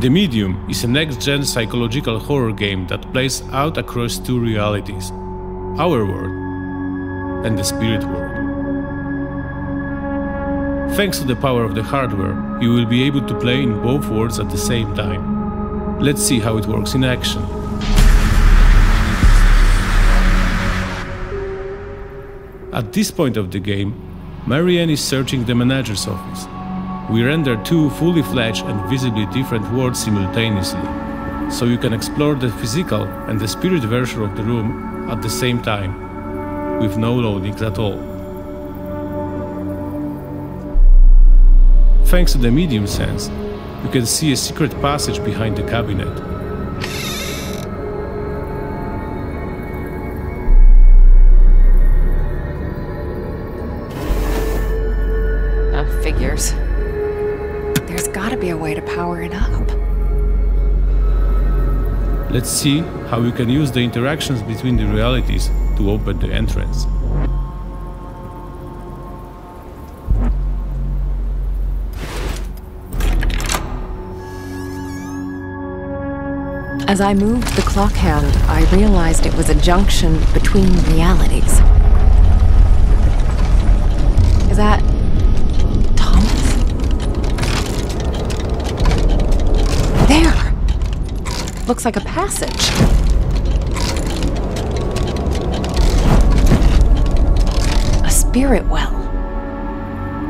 The Medium is a next gen psychological horror game that plays out across two realities our world and the spirit world. Thanks to the power of the hardware, you will be able to play in both worlds at the same time. Let's see how it works in action. At this point of the game, Marianne is searching the manager's office we render two fully fledged and visibly different worlds simultaneously, so you can explore the physical and the spirit version of the room at the same time, with no loadings at all. Thanks to the medium sense, you can see a secret passage behind the cabinet. Oh, figures. There's gotta be a way to power it up. Let's see how you can use the interactions between the realities to open the entrance. As I moved the clock hand, I realized it was a junction between realities. Looks like a passage. A spirit well.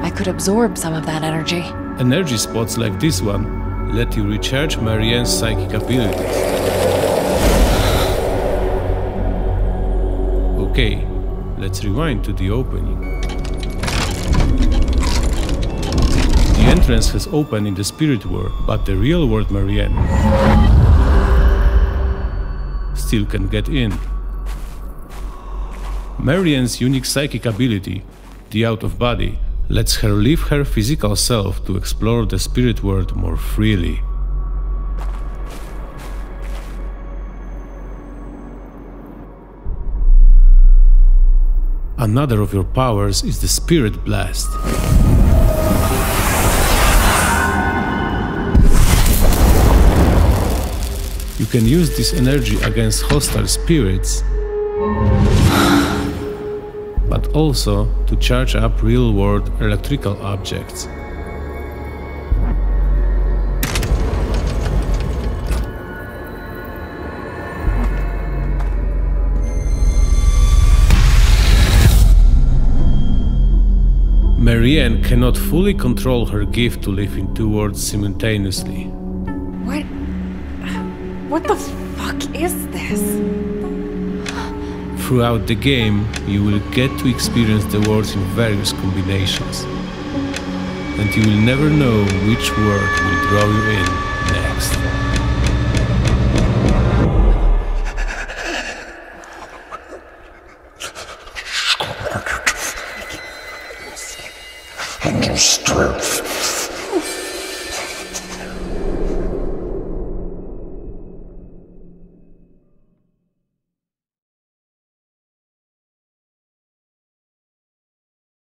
I could absorb some of that energy. Energy spots like this one let you recharge Marianne's psychic abilities. Okay, let's rewind to the opening. The entrance has opened in the spirit world, but the real world Marianne still can get in. Marianne's unique psychic ability, the out of body, lets her leave her physical self to explore the spirit world more freely. Another of your powers is the Spirit Blast. Can use this energy against hostile spirits, but also to charge up real world electrical objects. Marianne cannot fully control her gift to live in two worlds simultaneously. What? What the fuck is this? Throughout the game, you will get to experience the words in various combinations. And you will never know which word will draw you in next. and your strength.